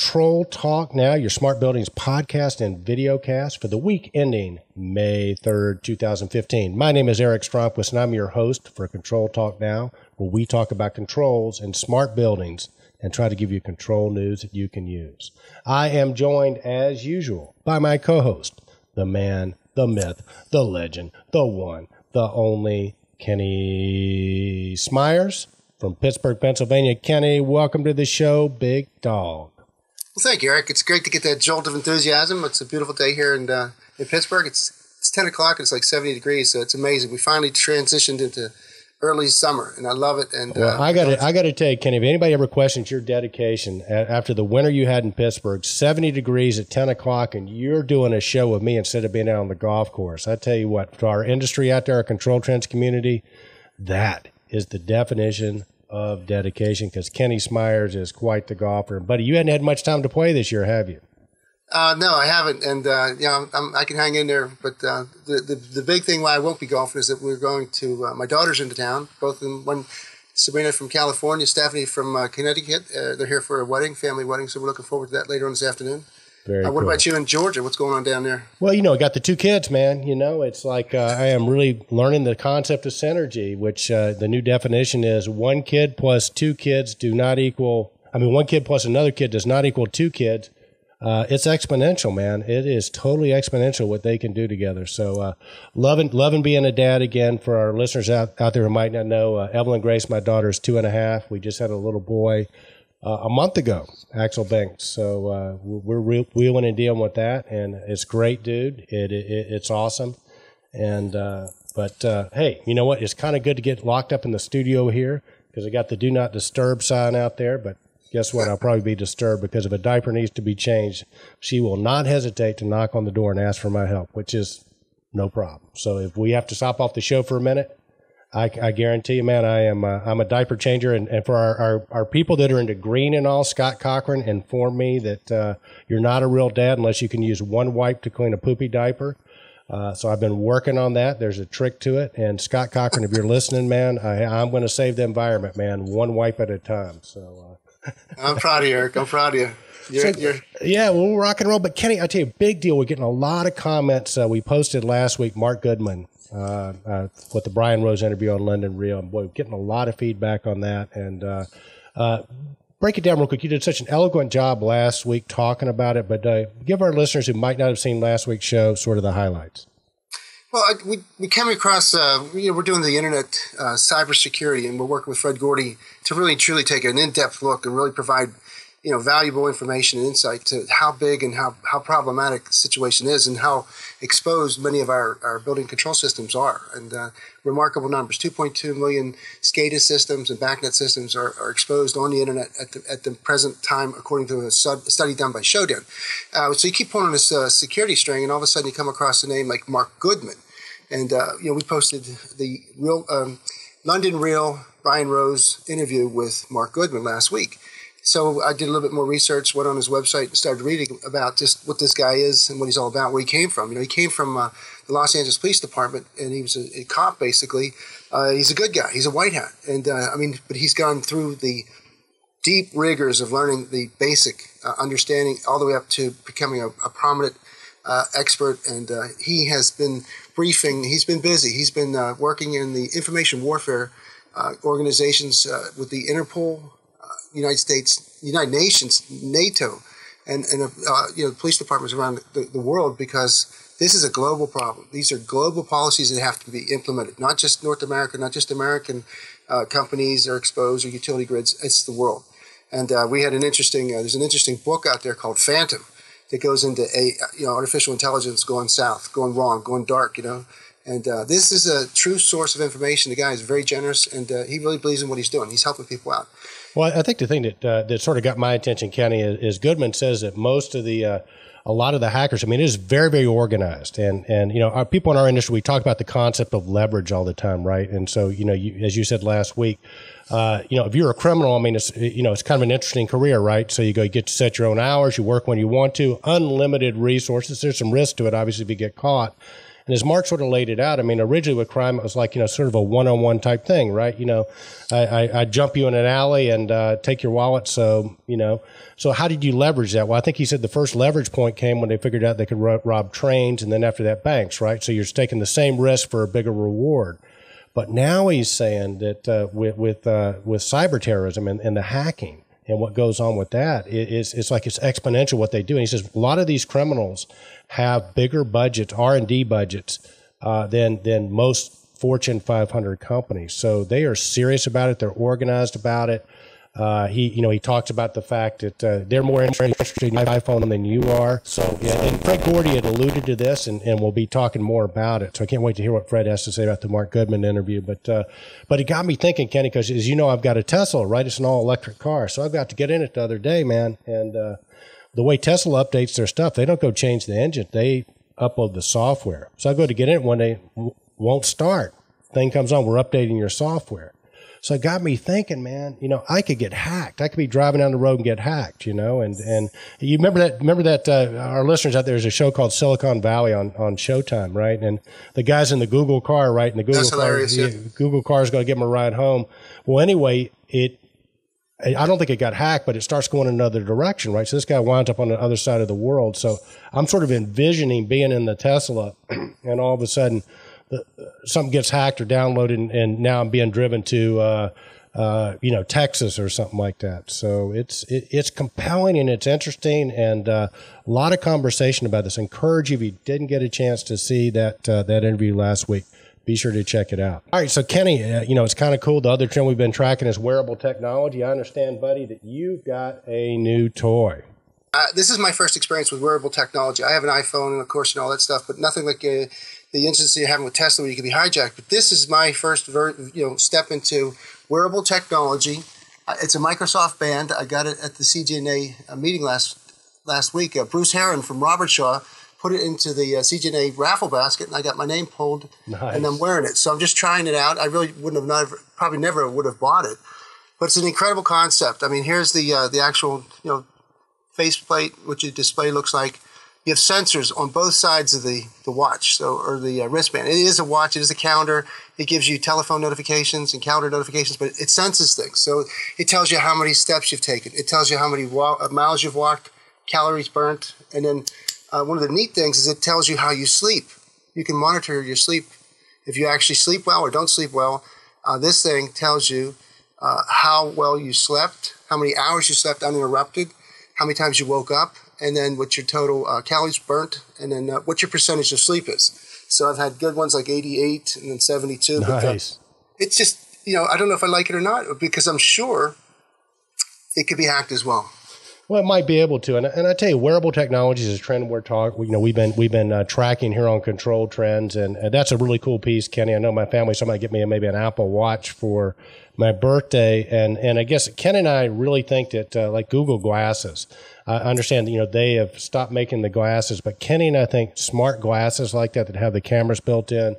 Control Talk Now, your smart buildings podcast and video cast for the week ending May 3rd, 2015. My name is Eric Stromquist, and I'm your host for Control Talk Now, where we talk about controls and smart buildings and try to give you control news that you can use. I am joined, as usual, by my co host, the man, the myth, the legend, the one, the only Kenny Smyers from Pittsburgh, Pennsylvania. Kenny, welcome to the show, Big Dog. Well, thank you, Eric. It's great to get that jolt of enthusiasm. It's a beautiful day here in, uh, in Pittsburgh. It's it's 10 o'clock and it's like 70 degrees, so it's amazing. We finally transitioned into early summer, and I love it. And well, uh, I got to I got to tell you, Kenny, if anybody ever questions your dedication after the winter you had in Pittsburgh, 70 degrees at 10 o'clock, and you're doing a show with me instead of being out on the golf course, I tell you what, to our industry out there, our control trends community, that is the definition of dedication because Kenny Smyers is quite the golfer. Buddy, you hadn't had much time to play this year, have you? Uh, no, I haven't, and uh, you know, I'm, i can hang in there. But uh, the, the the big thing why I won't be golfing is that we're going to uh, my daughter's into town. Both them, one Sabrina from California, Stephanie from uh, Connecticut. Uh, they're here for a wedding, family wedding. So we're looking forward to that later on this afternoon. Very uh, what cool. about you in Georgia? What's going on down there? Well, you know, I got the two kids, man. You know, it's like uh, I am really learning the concept of synergy, which uh, the new definition is one kid plus two kids do not equal. I mean, one kid plus another kid does not equal two kids. Uh, it's exponential, man. It is totally exponential what they can do together. So, uh, loving, loving being a dad again for our listeners out, out there who might not know. Uh, Evelyn Grace, my daughter, is two and a half. We just had a little boy uh, a month ago, Axel Banks. So uh, we're re- wheeling and dealing with that, and it's great, dude. It, it it's awesome, and uh, but uh, hey, you know what? It's kind of good to get locked up in the studio here because I got the do not disturb sign out there. But guess what? I'll probably be disturbed because if a diaper needs to be changed, she will not hesitate to knock on the door and ask for my help, which is no problem. So if we have to stop off the show for a minute, I, I, guarantee you, man, I am a, I'm a diaper changer. And, and for our, our, our, people that are into green and all, Scott Cochran informed me that uh, you're not a real dad unless you can use one wipe to clean a poopy diaper. Uh, so I've been working on that. There's a trick to it. And Scott Cochran, if you're listening, man, I, am going to save the environment, man, one wipe at a time. So uh, I'm proud of you, Eric. I'm proud of you. You're, so, you're... Yeah, well, rock and roll. But Kenny, I tell you, big deal. We're getting a lot of comments. Uh, we posted last week. Mark Goodman uh, uh, with the Brian Rose interview on London Real. Boy, getting a lot of feedback on that. And uh, uh, break it down real quick. You did such an eloquent job last week talking about it, but uh, give our listeners who might not have seen last week's show sort of the highlights. Well, I, we, we came across, uh, you know, we're doing the internet cybersecurity, and we're working with Fred Gordy to really truly take an in depth look and really provide you know valuable information and insight to how big and how, how problematic the situation is and how exposed many of our, our building control systems are. And uh, remarkable numbers 2.2 million SCADA systems and BACnet systems are, are exposed on the internet at the, at the present time according to a study done by Shodan uh, so you keep pulling on this uh, security string and all of a sudden you come across a name like Mark Goodman. And uh, you know we posted the real um, London Real Brian Rose interview with Mark Goodman last week so I did a little bit more research, went on his website, and started reading about just what this guy is and what he's all about, where he came from. You know, he came from uh, the Los Angeles Police Department, and he was a, a cop basically. Uh, he's a good guy. He's a white hat, and uh, I mean, but he's gone through the deep rigors of learning the basic uh, understanding, all the way up to becoming a, a prominent uh, expert. And uh, he has been briefing. He's been busy. He's been working in the information warfare organizations with the Interpol. United States, United Nations, NATO, and and uh, you know police departments around the, the, world because this is a global problem. These are global policies that have to be implemented. Not just North America, not just American uh, companies are exposed or utility grids. It's the world. And uh, we had an interesting. Uh, there's an interesting book out there called Phantom that goes into a you know artificial intelligence going south, going wrong, going dark. You know. And uh, this is a true source of information. The guy is very generous, and uh, he really believes in what he's doing. He's helping people out. Well, I think the thing that uh, that sort of got my attention, Kenny, is, is Goodman says that most of the uh, a lot of the hackers, I mean, it is very, very organized. And, and, you know, our people in our industry, we talk about the concept of leverage all the time, right? And so, you know, you, as you said last week, uh, you know, if you're a criminal, I mean, it's, you know, it's kind of an interesting career, right? So you go, you get to set your own hours, you work when you want to, unlimited resources. There's some risk to it, obviously, if you get caught. And as Mark sort of laid it out, I mean, originally with crime, it was like, you know, sort of a one on one type thing, right? You know, I, I, I jump you in an alley and uh, take your wallet. So, you know, so how did you leverage that? Well, I think he said the first leverage point came when they figured out they could ro- rob trains and then after that banks, right? So you're taking the same risk for a bigger reward. But now he's saying that uh, with with uh, with cyber terrorism and, and the hacking and what goes on with that, it's it's like it's exponential what they do. And he says a lot of these criminals have bigger budgets, R and D budgets, uh, than than most Fortune 500 companies. So they are serious about it. They're organized about it. Uh, he, you know, he talks about the fact that uh, they're more interested in iPhone than you are. So, yeah, and Fred Gordy had alluded to this, and, and we'll be talking more about it. So I can't wait to hear what Fred has to say about the Mark Goodman interview. But, uh, but it got me thinking, Kenny, because as you know, I've got a Tesla, right? It's an all electric car, so I've got to get in it the other day, man. And uh, the way Tesla updates their stuff, they don't go change the engine; they upload the software. So I go to get in it one day, won't start. Thing comes on, we're updating your software. So it got me thinking, man, you know, I could get hacked. I could be driving down the road and get hacked, you know, and, and you remember that, remember that, uh, our listeners out there, there's a show called Silicon Valley on, on Showtime, right? And the guy's in the Google car, right? And the Google That's car, yeah. Google car is going to give him a ride home. Well, anyway, it, I don't think it got hacked, but it starts going another direction, right? So this guy winds up on the other side of the world. So I'm sort of envisioning being in the Tesla and all of a sudden, something gets hacked or downloaded, and, and now I'm being driven to, uh, uh, you know, Texas or something like that. So it's it, it's compelling and it's interesting, and uh, a lot of conversation about this. encourage you if you didn't get a chance to see that uh, that interview last week. Be sure to check it out. All right, so Kenny, uh, you know it's kind of cool. The other trend we've been tracking is wearable technology. I understand, buddy, that you've got a new toy. Uh, this is my first experience with wearable technology. I have an iPhone of course, and all that stuff, but nothing like uh, the instance you're having with Tesla where you can be hijacked. But this is my first, ver- you know, step into wearable technology. Uh, it's a Microsoft band. I got it at the CGNA uh, meeting last last week. Uh, Bruce Heron from Robertshaw put it into the uh, CGNA raffle basket, and I got my name pulled, nice. and I'm wearing it. So I'm just trying it out. I really wouldn't have never, probably never would have bought it, but it's an incredible concept. I mean, here's the uh, the actual you know faceplate, which the display looks like you have sensors on both sides of the, the watch so or the uh, wristband. It is a watch it is a counter it gives you telephone notifications and calendar notifications but it senses things. So it tells you how many steps you've taken. It tells you how many wa- uh, miles you've walked calories burnt and then uh, one of the neat things is it tells you how you sleep. You can monitor your sleep. If you actually sleep well or don't sleep well uh, this thing tells you uh, how well you slept how many hours you slept uninterrupted how many times you woke up and then what your total uh, calories burnt, and then uh, what your percentage of sleep is. So I've had good ones like 88 and then 72. Nice. But, uh, it's just, you know, I don't know if I like it or not because I'm sure it could be hacked as well. Well, it might be able to, and, and I tell you, wearable technologies is a trend we're talking. You know, we've been we've been uh, tracking here on Control Trends, and, and, that's a really cool piece, Kenny. I know my family somebody get me maybe an Apple Watch for my birthday, and and I guess Ken and I really think that uh, like Google Glasses. I understand, you know, they have stopped making the glasses, but Kenny and I think smart glasses like that that have the cameras built in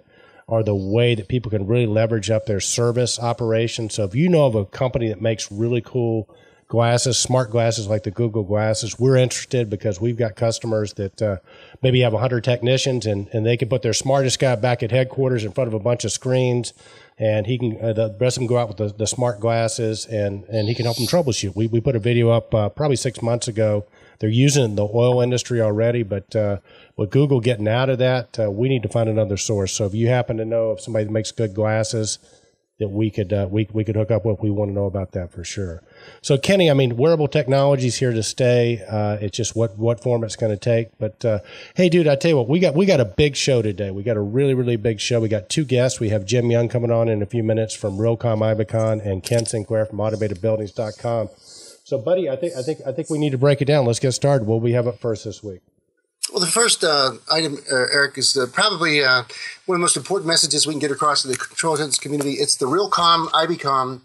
are the way that people can really leverage up their service operation. So if you know of a company that makes really cool glasses, smart glasses like the Google glasses, we're interested because we've got customers that uh, maybe have 100 technicians and, and they can put their smartest guy back at headquarters in front of a bunch of screens and he can uh, the rest of them go out with the, the smart glasses and and he can help them troubleshoot. We we put a video up uh, probably six months ago. They're using the oil industry already, but uh, with Google getting out of that, uh, we need to find another source. So if you happen to know if somebody makes good glasses, that we could uh, we we could hook up with. We want to know about that for sure. So Kenny, I mean, wearable technology is here to stay. Uh, it's just what what form it's going to take. But uh, hey, dude, I tell you what, we got we got a big show today. We got a really really big show. We got two guests. We have Jim Young coming on in a few minutes from Realcomm IBcon and Ken Sinclair from AutomatedBuildings.com. So, buddy, I think I think I think we need to break it down. Let's get started. What we have up first this week? Well, the first uh, item, uh, Eric, is uh, probably uh, one of the most important messages we can get across to the control science community. It's the real Realcomm, IBcon,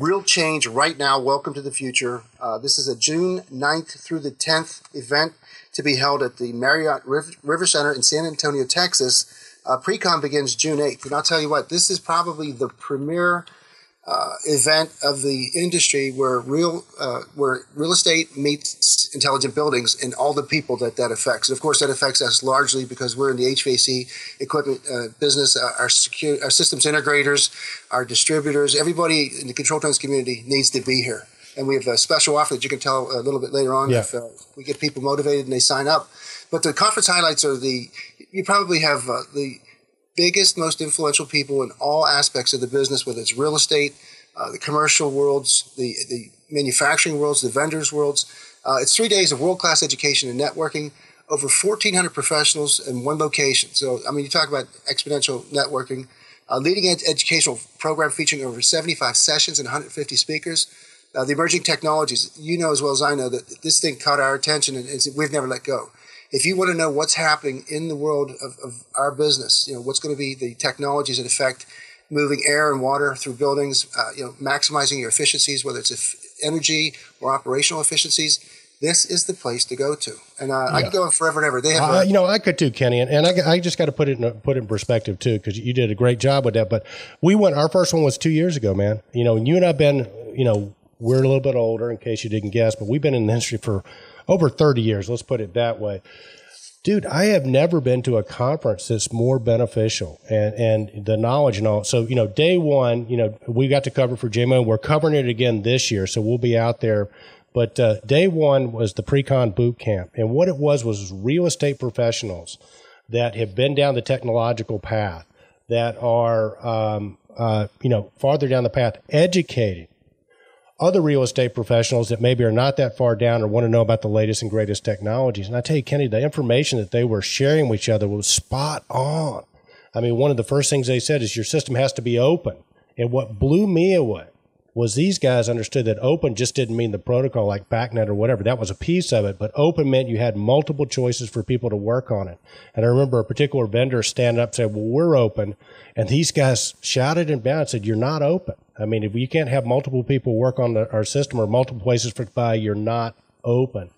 real change right now. Welcome to the future. Uh, this is a June 9th through the 10th event to be held at the Marriott River Center in San Antonio, Texas. Uh, Precon begins June 8th. And I'll tell you what, this is probably the premier uh, event of the industry where real uh, where real estate meets intelligent buildings and all the people that that affects. And of course, that affects us largely because we're in the HVAC equipment uh, business. Uh, our secure, our systems integrators, our distributors, everybody in the Control Trends community needs to be here. And we have a special offer that you can tell a little bit later on yeah. if uh, we get people motivated and they sign up. But the conference highlights are the you probably have uh, the biggest, most influential people in all aspects of the business, whether it's real estate, uh, the commercial worlds, the, the manufacturing worlds, the vendors worlds. Uh, it's three days of world class education and networking, over 1,400 professionals in one location. So, I mean, you talk about exponential networking, a leading ed- educational program featuring over 75 sessions and 150 speakers. Uh, the emerging technologies, you know as well as I know that this thing caught our attention and, and we've never let go if you want to know what's happening in the world of, of our business, you know, what's going to be the technologies that affect moving air and water through buildings, uh, you know, maximizing your efficiencies, whether it's energy or operational efficiencies, this is the place to go to. And uh, yeah. I could go on forever and ever. They have, uh, you know, I could too, Kenny, and, and I, I just got to put it in, put it in perspective too, because you did a great job with that. But we went. Our first one was two years ago, man. You know, and you and I've been, you know, we're a little bit older, in case you didn't guess, but we've been in the industry for over 30 years. Let's put it that way. Dude, I have never been to a conference that's more beneficial and, and the knowledge and all. So, you know, day one, you know, we got to cover for JMO. We're covering it again this year. So we'll be out there. But uh, day one was the pre-con boot camp. And what it was was real estate professionals that have been down the technological path that are, um, uh, you know, farther down the path, educating other real estate professionals that maybe are not that far down or want to know about the latest and greatest technologies. And I tell you, Kenny, the information that they were sharing with each other was spot on. I mean, one of the first things they said is your system has to be open. And what blew me away was these guys understood that open just didn't mean the protocol like BACnet or whatever. That was a piece of it, but open meant you had multiple choices for people to work on it. And I remember a particular vendor stand up and said, well, we're open. And these guys shouted and bounced said, you're not open. I mean, if you can't have multiple people work on the, our system or multiple places for buy, you're not open.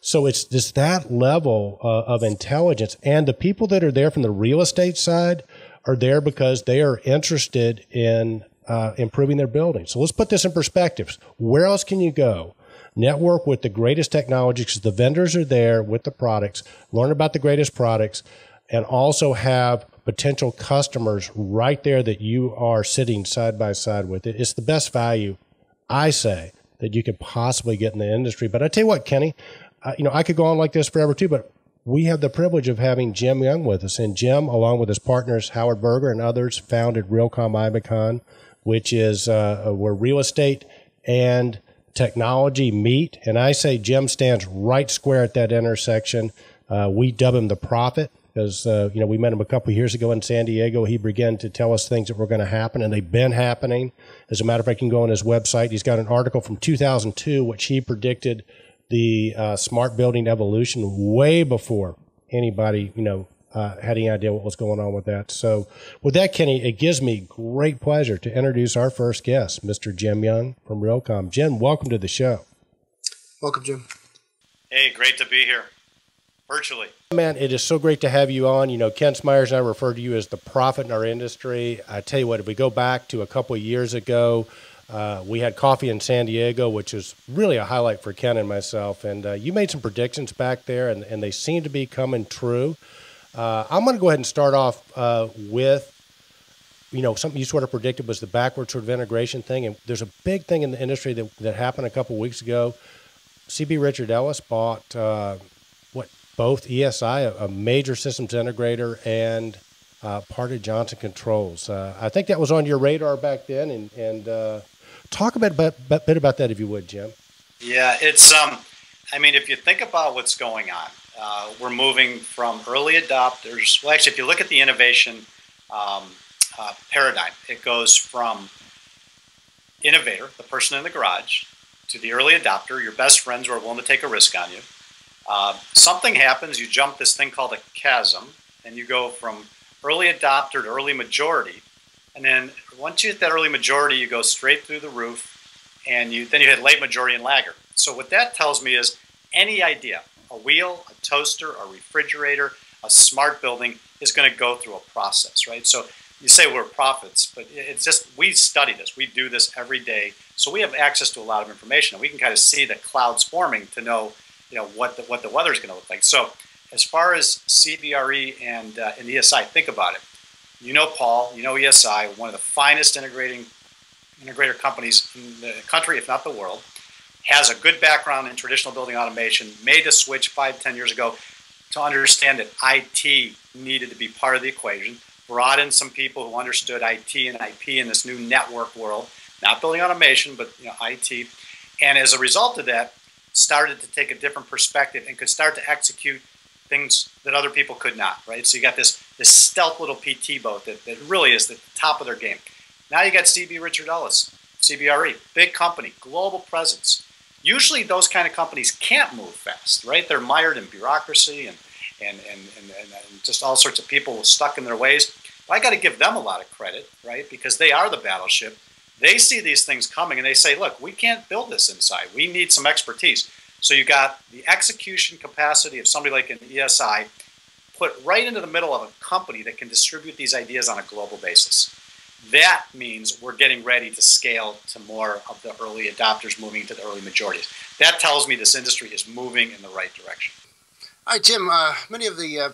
So it's just that level uh, of intelligence. And the people that are there from the real estate side are there because they are interested in uh, improving their building. So let's put this in perspective. Where else can you go? Network with the greatest technology because the vendors are there with the products, learn about the greatest products, and also have potential customers right there that you are sitting side by side with. It's the best value, I say, that you could possibly get in the industry. But I tell you what, Kenny, uh, you know, I could go on like this forever too, but we have the privilege of having Jim Young with us. And Jim, along with his partners, Howard Berger and others, founded Realcomm IBcon which is uh, uh, where real estate and technology meet. And I say Jim stands right square at that intersection. Uh, we dub him the prophet because uh, you know we met him a couple years ago in San Diego. He began to tell us things that were going to happen, and they've been happening. As a matter of fact, you can go on his website. He's got an article from 2002 which he predicted the uh, smart building evolution way before anybody you know uh, had any idea what was going on with that. So, with that, Kenny, it gives me great pleasure to introduce our first guest, Mr. Jim Young from Realcomm. Jim, welcome to the show. Welcome, Jim. Hey, great to be here virtually. Man, it is so great to have you on. You know, Ken Smyers and I refer to you as the prophet in our industry. I tell you what, if we go back to a couple of years ago, uh, we had coffee in San Diego, which is really a highlight for Ken and myself. And uh, you made some predictions back there, and, and they seem to be coming true. Uh, I'm going to go ahead and start off uh, with, you know, something you sort of predicted was the backward sort of integration thing. And there's a big thing in the industry that, that happened a couple weeks ago. CB Richard Ellis bought uh, what both ESI, a, a, major systems integrator, and uh, part of Johnson Controls. Uh, I think that was on your radar back then, and and uh, talk a bit, bit, bit about that if you would, Jim. Yeah, it's um, I mean, if you think about what's going on, uh, we're moving from early adopters. Well, actually, if you look at the innovation um, uh, paradigm, it goes from innovator, the person in the garage, to the early adopter, your best friends who are willing to take a risk on you. Uh, something happens, you jump this thing called a chasm, and you go from early adopter to early majority. And then once you hit that early majority, you go straight through the roof, and you then you hit late majority and laggard. So what that tells me is any idea, a wheel, a toaster, a refrigerator, a smart building is going to go through a process, right? So you say we're prophets, but it's just we study this. We do this every day, so we have access to a lot of information, and we can kind of see the clouds forming to know, you know, what the what the weather is going to look like. So, as far as CBRE and uh, and ESI, think about it. You know Paul, you know ESI, one of the finest integrating integrator companies in the country, if not the world, has a good background in traditional building automation. Made the switch five, ten years ago to understand that IT needed to be part of the equation brought in some people who understood IT and IP in this new network world, not building automation, but you know, IT. And as a result of that, started to take a different perspective and could start to execute things that other people could not, right? So you got this this stealth little PT boat that, that really is the top of their game. Now you got CB Richard Ellis, CBRE, big company, global presence. Usually those kind of companies can't move fast, right? They're mired in bureaucracy and and, and, and, and just all sorts of people stuck in their ways. But I got to give them a lot of credit, right? Because they are the battleship. They see these things coming and they say, look, we can't build this inside. We need some expertise. So you got the execution capacity of somebody like an ESI put right into the middle of a company that can distribute these ideas on a global basis. That means we're getting ready to scale to more of the early adopters moving to the early majorities. That tells me this industry is moving in the right direction. All right, Jim. Uh, many of the uh,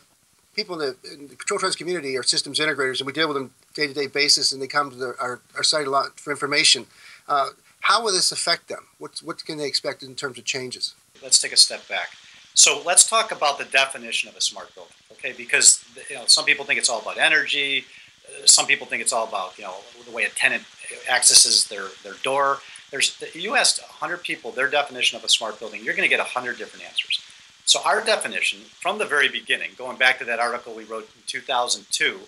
people in the, in the, Control Trends community are systems integrators, and we deal with them day to day basis, and they come to the, our, our site a lot for information. Uh, how will this affect them? What, what can they expect in terms of changes? Let's take a step back. So let's talk about the definition of a smart building, okay? Because you know some people think it's all about energy. Some people think it's all about you know the way a tenant accesses their their door. There's you asked 100 people their definition of a smart building. You're going to get 100 different answers. So our definition from the very beginning, going back to that article we wrote in 2002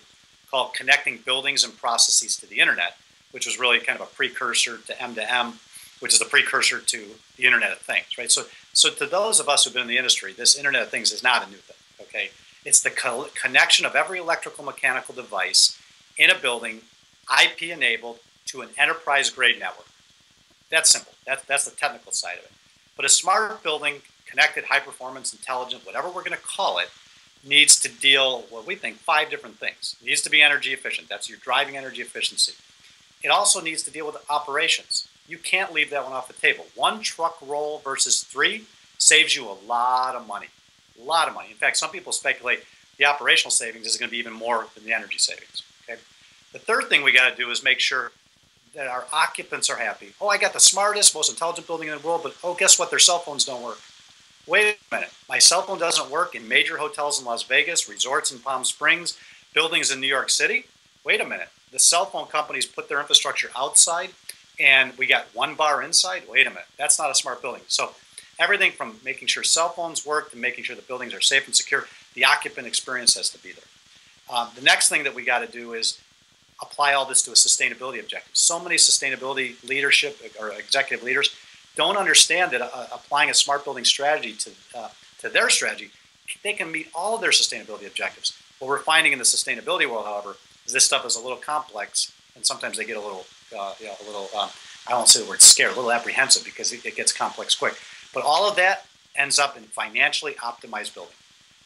called Connecting Buildings and Processes to the Internet, which was really kind of a precursor to M2M, which is the precursor to the Internet of Things, right? So, so to those of us who've been in the industry, this Internet of Things is not a new thing, okay? It's the co- connection of every electrical mechanical device in a building, IP enabled, to an enterprise grade network. That's simple. That's, that's the technical side of it. But a smart building connected, high performance, intelligent, whatever we're going to call it, needs to deal what we think five different things. It needs to be energy efficient. That's your driving energy efficiency. It also needs to deal with operations. You can't leave that one off the table. One truck roll versus three saves you a lot of money. A lot of money. In fact, some people speculate the operational savings is going to be even more than the energy savings. The third thing we got to do is make sure that our occupants are happy. Oh, I got the smartest, most intelligent building in the world, but oh, guess what? Their cell phones don't work wait a minute, my cell phone doesn't work in major hotels in Las Vegas, resorts in Palm Springs, buildings in New York City. Wait a minute, the cell phone companies put their infrastructure outside and we got one bar inside. Wait a minute, that's not a smart building. So everything from making sure cell phones work to making sure the buildings are safe and secure, the occupant experience has to be there. Um, the next thing that we got to do is apply all this to a sustainability objective. So many sustainability leadership or executive leaders don't understand that uh, applying a smart building strategy to, uh, to their strategy, they can meet all of their sustainability objectives. What we're finding in the sustainability world, however, is this stuff is a little complex, and sometimes they get a little, uh, you know, a little, um, I won't say the word scared, a little apprehensive because it, it gets complex quick. But all of that ends up in financially optimized building.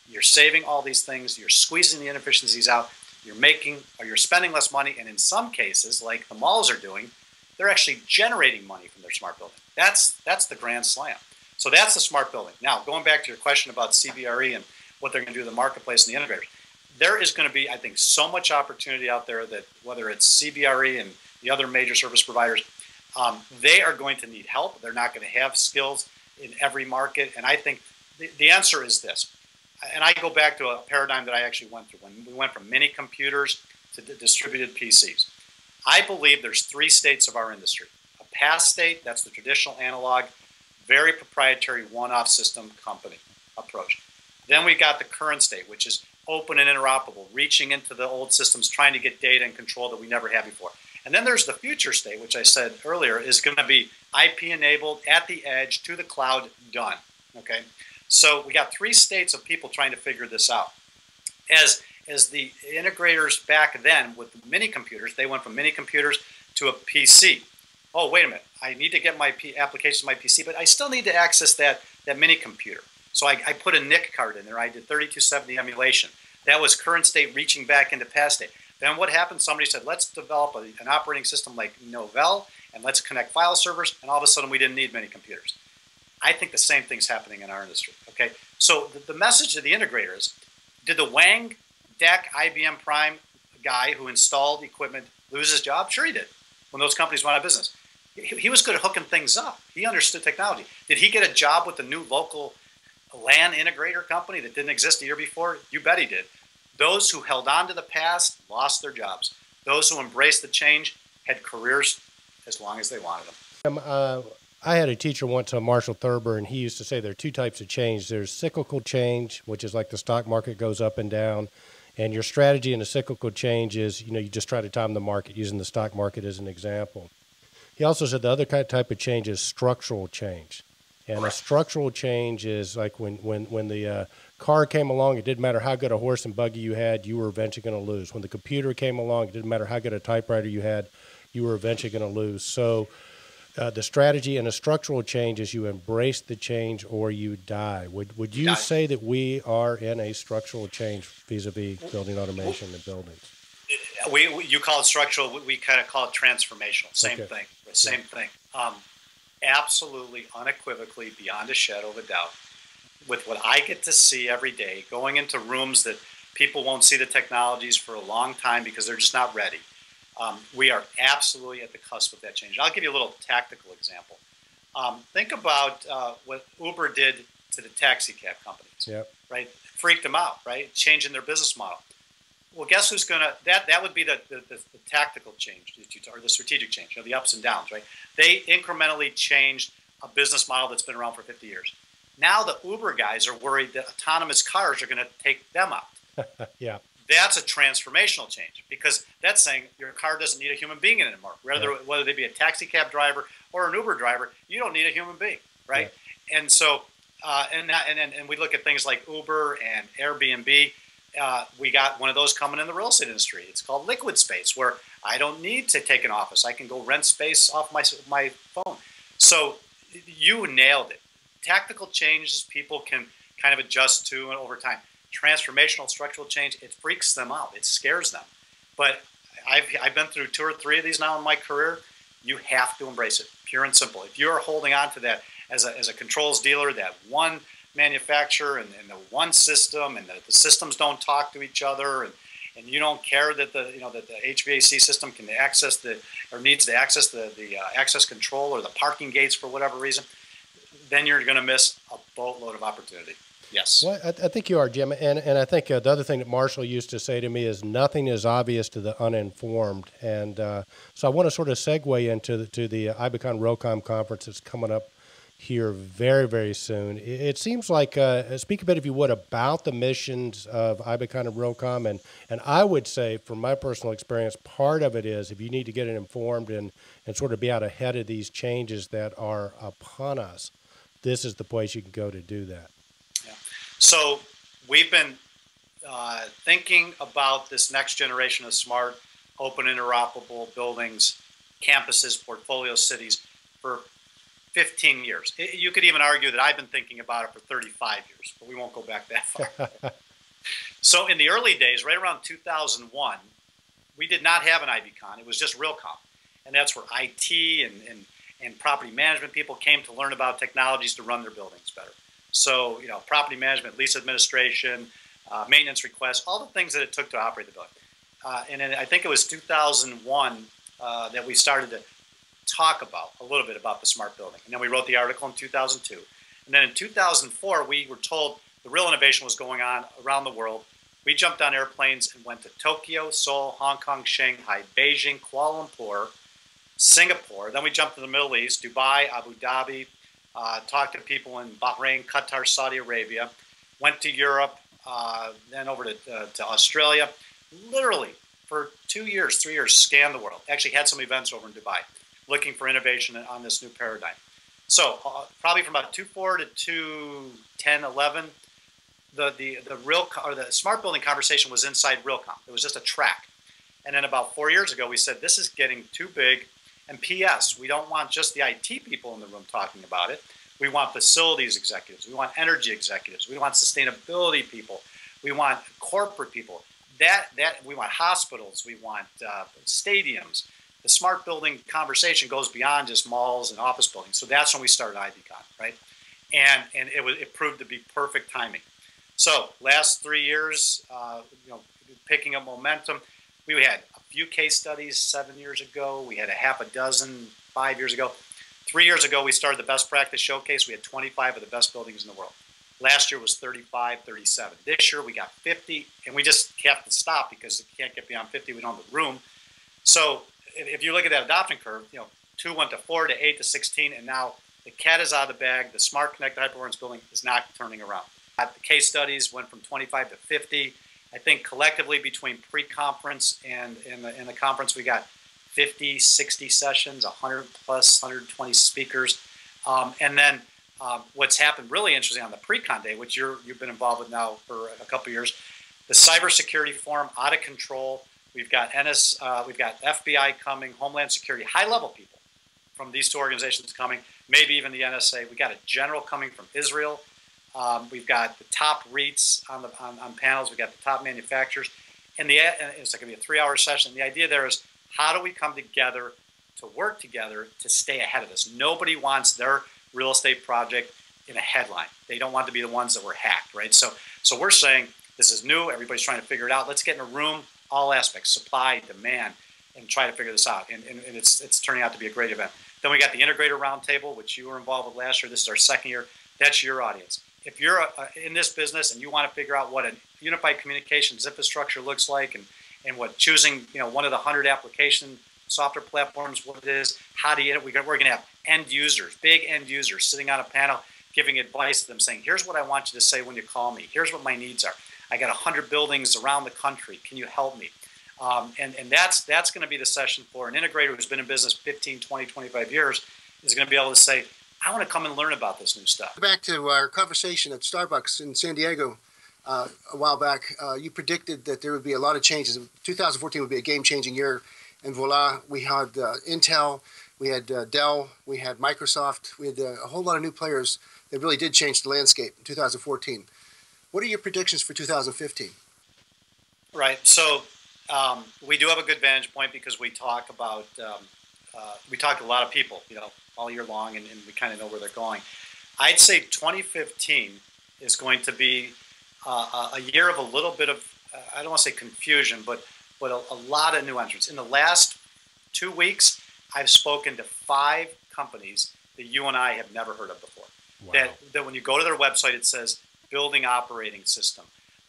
You're saving all these things, you're squeezing the inefficiencies out, you're making or you're spending less money, and in some cases, like the malls are doing, they're actually generating money from their smart building. That's that's the grand slam. So that's the smart building. Now, going back to your question about CBRE and what they're going to do the marketplace and the integrators, there is going to be, I think, so much opportunity out there that whether it's CBRE and the other major service providers, um, they are going to need help. They're not going to have skills in every market. And I think the, the answer is this. And I go back to a paradigm that I actually went through when we went from mini computers to distributed PCs. I believe there's three states of our industry A past state, that's the traditional analog, very proprietary one off system company approach. Then we've got the current state, which is open and interoperable, reaching into the old systems, trying to get data and control that we never had before. And then there's the future state, which I said earlier is going to be IP enabled at the edge to the cloud, done. Okay. So we got three states of people trying to figure this out. As as the integrators back then with the mini computers, they went from mini computers to a PC oh, wait a minute, I need to get my P- application to my PC, but I still need to access that, that mini computer. So I, I put a NIC card in there. I did 3270 emulation. That was current state reaching back into past state. Then what happened? Somebody said, let's develop a, an operating system like Novell and let's connect file servers. And all of a sudden, we didn't need many computers. I think the same thing's happening in our industry. Okay, so the, the message to the integrators: Did the Wang, DEC, IBM Prime guy who installed equipment lose his job? Sure, he did. When those companies went out of business, he, he was good at hooking things up. He understood technology. Did he get a job with the new local LAN integrator company that didn't exist a year before? You bet he did. Those who held on to the past lost their jobs. Those who embraced the change had careers as long as they wanted them. Um, uh, I had a teacher once, uh, Marshall Thurber, and he used to say there are two types of change. There's cyclical change, which is like the stock market goes up and down, and your strategy in a cyclical change is, you know, you just try to time the market using the stock market as an example. He also said the other kind of type of change is structural change. And a structural change is like when, when, when the uh, car came along, it didn't matter how good a horse and buggy you had, you were eventually going to lose. When the computer came along, it didn't matter how good a typewriter you had, you were eventually going to lose. So uh, the strategy and a structural change is you embrace the change or you die. Would, would you say that we are in a structural change vis-a-vis building automation and buildings? We, we, you call it structural. We, we, kind of call it transformational. Same okay. thing. Same yeah. thing. Um, absolutely, unequivocally, beyond a shadow of a doubt, with what I get to see every day, going into rooms that people won't see the technologies for a long time because they're just not ready. Um, we are absolutely at the cusp of that change. I'll give you a little tactical example. Um, think about uh, what Uber did to the taxi cab companies. Yep. Right, freaked them out. Right, changing their business model. Well, guess who's going to that? That would be the, the, the, the tactical change, or the strategic change, you know, the ups and downs. Right, they incrementally changed a business model that's been around for 50 years. Now the Uber guys are worried that autonomous cars are going to take them out. yeah. That's a transformational change because that's saying your car doesn't need a human being in it anymore. Whether yeah. whether they be a taxi cab driver or an Uber driver, you don't need a human being, right? Yeah. And so, uh, and, that, and and we look at things like Uber and Airbnb. Uh, we got one of those coming in the real estate industry. It's called Liquid Space, where I don't need to take an office. I can go rent space off my my phone. So you nailed it tactical changes people can kind of adjust to over time. Transformational structural change, it freaks them out. It scares them. But I've, I've been through two or three of these now in my career. You have to embrace it, pure and simple. If you're holding on to that as a, as a controls dealer, that one manufacturer and, and the one system, and the, the systems don't talk to each other, and and you don't care that the you know that the HVAC system can access the or needs to access the the uh, access control or the parking gates for whatever reason, then you're going to miss a boatload of opportunity. Yes. Well, I, I, think you are, Jim. And, and I think uh, the other thing that Marshall used to say to me is nothing is obvious to the uninformed. And uh, so I want to sort of segue into the, to the IBcon Realcomm conference that's coming up here very, very soon. It, it seems like, uh, speak a bit, if you would, about the missions of IBcon and Realcomm. And, and I would say, from my personal experience, part of it is if you need to get it informed and, and sort of be out ahead of these changes that are upon us – this is the place you can go to do that. So we've been uh, thinking about this next generation of smart, open, interoperable buildings, campuses, portfolio cities for 15 years. It, you could even argue that I've been thinking about it for 35 years, but we won't go back that far. so in the early days, right around 2001, we did not have an IBCon. It was just Realcomm. And that's where IT and, and and property management people came to learn about technologies to run their buildings better. So, you know, property management, lease administration, uh, maintenance requests, all the things that it took to operate the building. Uh, and I think it was 2001 uh, that we started to talk about a little bit about the smart building. And then we wrote the article in 2002. And then in 2004, we were told the real innovation was going on around the world. We jumped on airplanes and went to Tokyo, Seoul, Hong Kong, Shanghai, Beijing, Kuala Lumpur, Singapore. Then we jumped to the Middle East, Dubai, Abu Dhabi, uh, talked to people in Bahrain, Qatar, Saudi Arabia, went to Europe, uh, then over to, uh, to Australia. Literally, for two years, three years, scanned the world. Actually, had some events over in Dubai looking for innovation on this new paradigm. So, uh, probably from about 2.4 to 2.10, 11, the, the, the real or the smart building conversation was inside Realcomm. It was just a track. And then about four years ago, we said this is getting too big. And P.S., we don't want just the IT people in the room talking about it. We want facilities executives. We want energy executives. We want sustainability people. We want corporate people. that that we want hospitals, we want uh, stadiums. The smart building conversation goes beyond just malls and office buildings. So that's when we started IBCon, right? And and it was it proved to be perfect timing. So last three years, uh, you know, picking up momentum. We had few case studies seven years ago. We had a half a dozen five years ago. Three years ago, we started the best practice showcase. We had 25 of the best buildings in the world. Last year was 35, 37. This year we got 50, and we just have to stop because we can't get beyond 50. We don't have the room. So if you look at that adoption curve, you know, two went to four to eight to 16, and now the cat is out of the bag. The smart connected high performance building is not turning around. The case studies went from 25 to 50. I think collectively between pre-conference and in the, in the conference, we got 50, 60 sessions, 100 plus, 120 speakers. Um, and then um, what's happened really interesting on the pre-con day, which you have been involved with now for a couple years, the cybersecurity forum out of control. We've got NS, uh, we've got FBI coming, Homeland Security, high-level people from these two organizations coming, maybe even the NSA. We got a general coming from Israel. Um, we've got the top REITs on the on, on panels. We've got the top manufacturers, and the and it's going to be a three-hour session. The idea there is how do we come together to work together to stay ahead of this? Nobody wants their real estate project in a headline. They don't want to be the ones that were hacked, right? So, so we're saying this is new. Everybody's trying to figure it out. Let's get in a room, all aspects, supply, demand, and try to figure this out. And, and, and it's it's turning out to be a great event. Then we got the integrator roundtable, which you were involved with last year. This is our second year. That's your audience. If you're a, uh, a, in this business and you want to figure out what a unified communications infrastructure looks like and and what choosing you know one of the hundred application software platforms, what it is, how do you, get it? we're going to have end users, big end users sitting on a panel giving advice to them saying, here's what I want you to say when you call me. Here's what my needs are. I got 100 buildings around the country. Can you help me? Um, and, and that's, that's going to be the session for an integrator who's been in business 15, 20, 25 years is going to be able to say, I want to come and learn about this new stuff. Back to our conversation at Starbucks in San Diego uh, a while back, uh, you predicted that there would be a lot of changes. 2014 would be a game changing year and voila, we had uh, Intel, we had uh, Dell, we had Microsoft, we had uh, a whole lot of new players that really did change the landscape in 2014. What are your predictions for 2015? Right. So um, we do have a good vantage point because we talk about um, uh, we talk to a lot of people, you know, all year long, and, and we kind of know where they're going. I'd say 2015 is going to be uh, a year of a little bit of uh, I don't want to say confusion, but but a, a lot of new entrants. In the last two weeks, I've spoken to five companies that you and I have never heard of before. Wow. That, that when you go to their website, it says building operating system,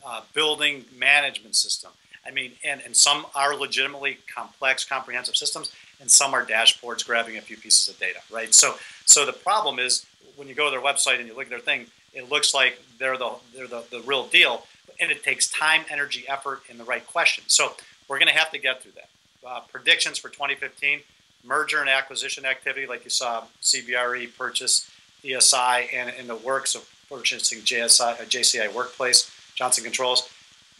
uh, building management system. I mean, and, and some are legitimately complex, comprehensive systems, and some are dashboards grabbing a few pieces of data, right? So, so the problem is when you go to their website and you look at their thing, it looks like they're the they're the, the real deal, and it takes time, energy, effort, and the right questions. So we're going to have to get through that. Uh, predictions for 2015 merger and acquisition activity, like you saw CBRE purchase ESI and in the works of purchasing JSI, uh, JCI Workplace, Johnson Controls.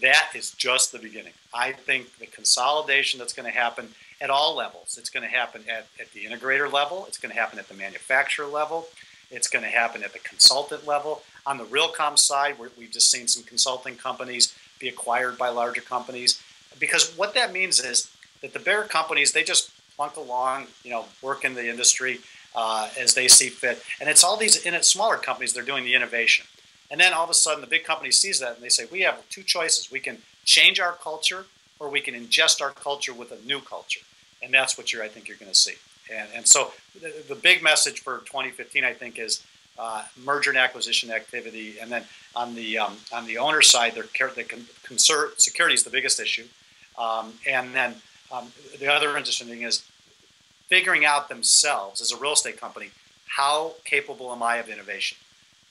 That is just the beginning. I think the consolidation that's going to happen at all levels. It's going to happen at, at the integrator level. It's going to happen at the manufacturer level. It's going to happen at the consultant level. On the Realcomm side, we've just seen some consulting companies be acquired by larger companies because what that means is that the bigger companies they just plunk along, you know, work in the industry uh, as they see fit, and it's all these in smaller companies they're doing the innovation, and then all of a sudden the big company sees that and they say we have two choices: we can change our culture or we can ingest our culture with a new culture, and that's what you're I think you're going to see, and and so the, the big message for 2015 I think is. Uh, merger and acquisition activity, and then on the um, on the owner side, the, the con- security is the biggest issue. Um, and then um, the other interesting thing is figuring out themselves as a real estate company how capable am I of innovation?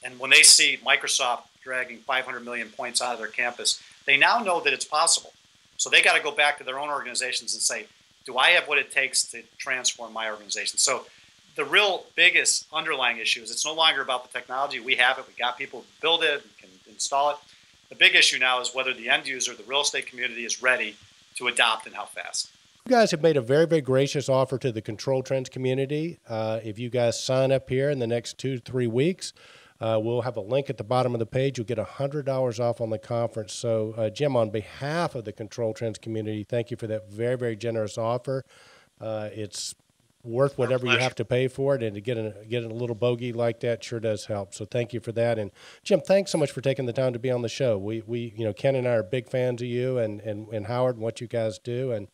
And when they see Microsoft dragging 500 million points out of their campus, they now know that it's possible. So they got to go back to their own organizations and say, do I have what it takes to transform my organization? So the real biggest underlying issue is it's no longer about the technology. We have it. We got people who build it, we can install it. The big issue now is whether the end user, the real estate community, is ready to adopt and how fast. You guys have made a very, very gracious offer to the Control Trends community. Uh, if you guys sign up here in the next two to three weeks, Uh, we'll have a link at the bottom of the page. You'll get $100 off on the conference. So, uh, Jim, on behalf of the Control Trends community, thank you for that very, very generous offer. Uh, it's worth whatever you have to pay for it, and to get a, get a little bogey like that sure does help. So, thank you for that. And Jim, thanks so much for taking the time to be on the show. We, we you know, Ken and I are big fans of you and, and, and Howard and what you guys do. And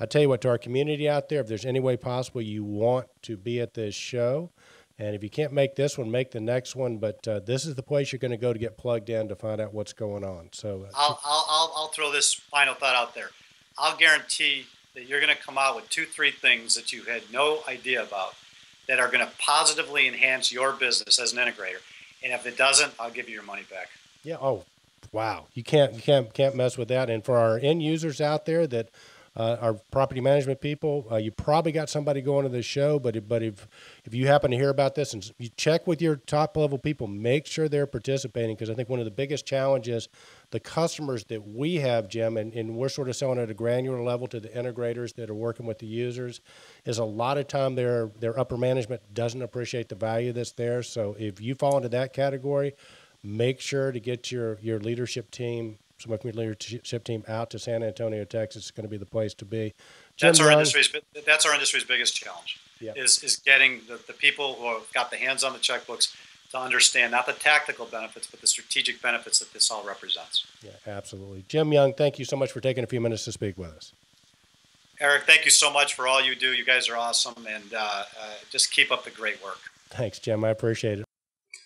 I tell you what, to our community out there, if there's any way possible you want to be at this show, and if you can't make this one, make the next one. But uh, this is the place you're going to go to get plugged in to find out what's going on. So uh, I'll, I'll, I'll, I'll throw this final thought out there. I'll guarantee that you're going to come out with two, three things that you had no idea about that are going to positively enhance your business as an integrator. And if it doesn't, I'll give you your money back. Yeah. Oh, wow. You can't you can't can't mess with that. And for our end users out there that uh, our property management people. Uh, you probably got somebody going to this show, but if, but if if you happen to hear about this and you check with your top level people, make sure they're participating because I think one of the biggest challenges the customers that we have, Jim, and, and we're sort of selling at a granular level to the integrators that are working with the users, is a lot of time their their upper management doesn't appreciate the value that's there. So if you fall into that category, make sure to get your your leadership team some from leadership team out to San Antonio, Texas. is going to be the place to be. Jim that's our Young, industry's. That's our industry's biggest challenge. Yeah. Is is getting the, the people who have got the hands on the checkbooks to understand not the tactical benefits, but the strategic benefits that this all represents. Yeah, absolutely. Jim Young, thank you so much for taking a few minutes to speak with us. Eric, thank you so much for all you do. You guys are awesome, and uh, uh, just keep up the great work. Thanks, Jim. I appreciate it.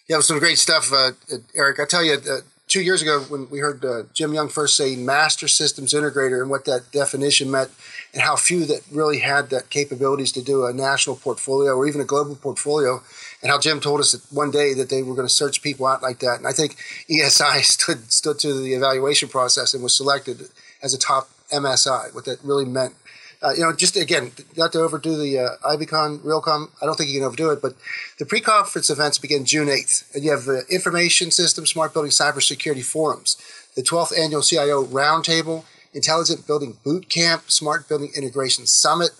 Yeah, some great stuff, uh, Eric. I tell you, uh, two years ago when we heard uh, Jim Young first say master systems integrator and what that definition meant and how few that really had that capabilities to do a national portfolio or even a global portfolio and how Jim told us that one day that they were going to search people out like that. And I think ESI stood stood to the evaluation process and was selected as a top MSI what that really meant uh, you know, just again, not to overdo the uh, IBCon, Realcomm, I don't think you can overdo it, but the pre conference events begin June 8th. And you have the Information System Smart Building Cybersecurity Forums, the 12th Annual CIO Roundtable, Intelligent Building Boot Camp, Smart Building Integration Summit,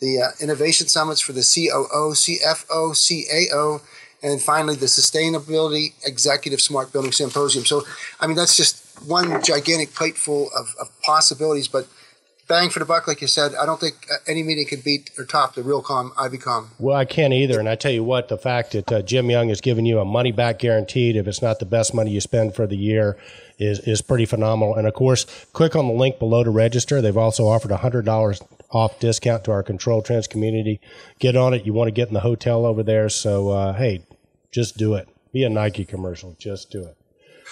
the uh, Innovation Summits for the COO, CFO, CAO, and finally the Sustainability Executive Smart Building Symposium. So, I mean, that's just one gigantic plateful of, of possibilities, but bang for the buck, like you said. I don't think uh, any meeting could beat or top the Realcomm IBcon. Well, I can't either. And I tell you what, the fact that uh, Jim Young is giving you a money back guaranteed if it's not the best money you spend for the year is is pretty phenomenal. And of course, click on the link below to register. They've also offered a hundred dollars off discount to our Control Trends community. Get on it. You want to get in the hotel over there. So uh, hey, just do it. Be a Nike commercial. Just do it.